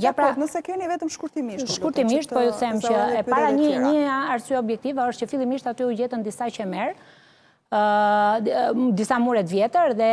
Ja pra, nëse keni vetëm shkurtimisht. Shkurtimisht, po ju them që e para, një arsye objektive është që fillimisht aty u gjetën disa qemer, disa mure të vjetër dhe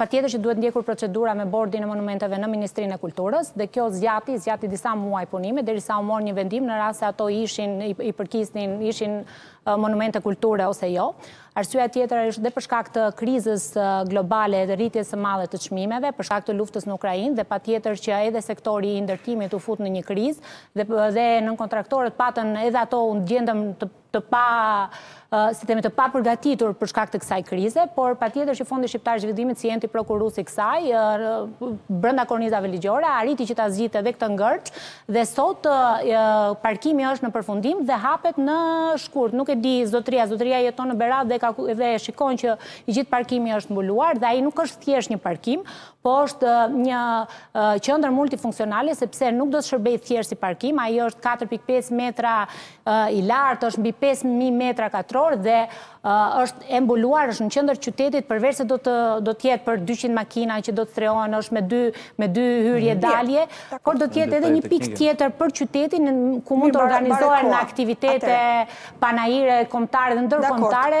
patjetër që duhet ndjekur procedura me bordin e monumenteve në Ministrinë e Kulturës dhe kjo zgjati, zgjati disa muaj punime, derisa u mor një vendim në rast se ato ishin, i përkisnin, ishin monumente kulture ose jo. Arsyeja tjetër është dhe për shkak të krizës globale dhe rritjes së madhe të çmimeve, për shkak të luftës në Ukrainë dhe patjetër që edhe sektori i ndërtimit u fut në një krizë dhe dhe nënkontraktorët patën edhe ato u gjendën të të pa si themi të papërgatitur për shkak të kësaj krize, por patjetër që Fondi Shqiptar i Zhvillimit si enti prokurues i kësaj brenda kornizave ligjore arriti që ta zgjidhte dhe këtë ngërç Dhe sot parkimi është në përfundim dhe hapet në shkurt. Nuk e di zotëria, zotëria jeton në Berat dhe dhe e shikon që i gjithë parkimi është mbuluar dhe ai nuk është thjesht një parkim, po është një qendër multifunksionale sepse nuk do të shërbejë thjesht si parkim, ai është 4.5 metra i lartë, është mbi 5000 metra katror dhe është e mbuluar, është në qendër qytetit, përveç se do të do të jetë për 200 makina që do të strehohen, është me dy me dy hyrje dalje, por do të jetë edhe një pikë tjetër për qytetin ku mund të organizohen aktivitete panaire kombëtare dhe ndërkombëtare.